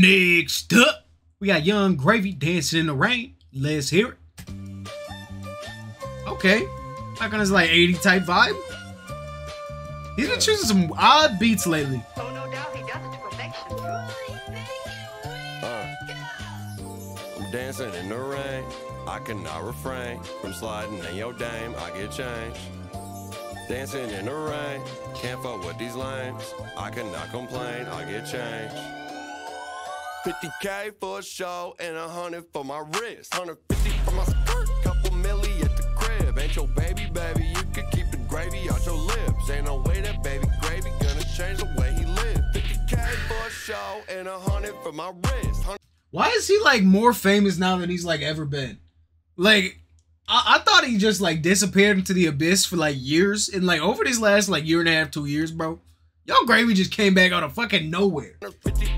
Next up, we got Yung Gravy dancing in the rain. Let's hear it. Okay, like on his like 80 type vibe. He's been choosing some odd beats lately. Oh, no doubt he does it to perfection. Uh, I'm dancing in the rain. I cannot refrain from sliding in your dame. I get changed. Dancing in the rain. Can't fuck with these lames. I cannot complain. I get changed. 50k for a show and a hundred for my wrist. 150 for my skirt. Couple milli at the crib. Ain't your baby, baby. You could keep the gravy out your lips. Ain't no way that baby gravy gonna change the way he live. 50k for a show and a hundred for my wrist. Why is he like more famous now than he's like ever been? Like, I, I thought he just like disappeared into the abyss for like years, and like over these last like year and a half, two years, bro. Y'all gravy just came back out of fucking nowhere. 150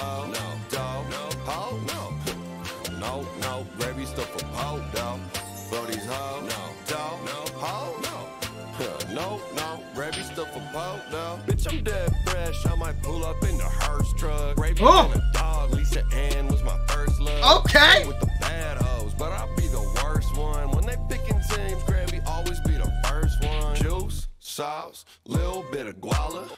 For no, dog, no, ho, no, no, no, gravy stuff for ho, dog. For these hoes, no, dog, no, ho, no, no, no, gravy stuff for po, dog. Bitch, I'm dead fresh. I might pull up in the hearse truck. Gravy Oh. and a dog. Lisa Ann was my first love. Okay. With the bad hoes, but I'll be the worst one. When they picking teams, gravy always be the first one. Juice, sauce, little bit of guala.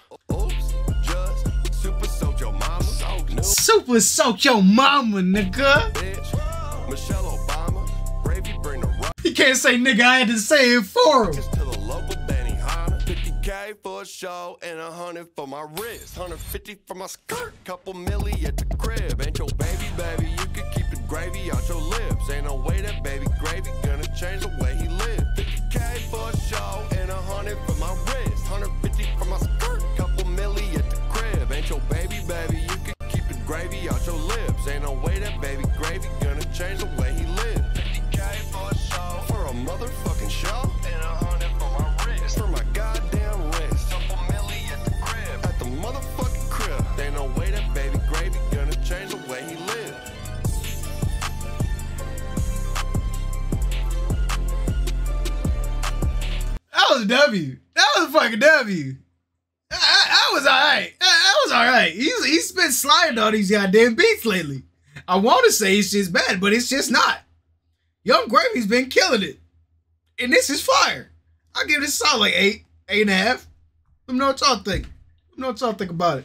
Super soak your mama, nigga. bitch. Michelle Obama, gravy bring the rock He can't say nigga. I had to say it for him. to the local Benihana. 50k for a show and a hundred for my wrist. 150 for my skirt. Couple milli at the crib. Ain't your baby, baby. You could keep the gravy out your lips. Ain't no way that baby gravy gonna change the way was a W. That was a fucking W. That, that- that was alright. That, that was alright. He's he's been sliding on these goddamn beats lately. I want to say it's just bad, but it's just not. Yung Gravy's been killing it, and this is fire. I give this solid like eight, eight and a half. Let me know what y'all think. Let me know what y'all think about it.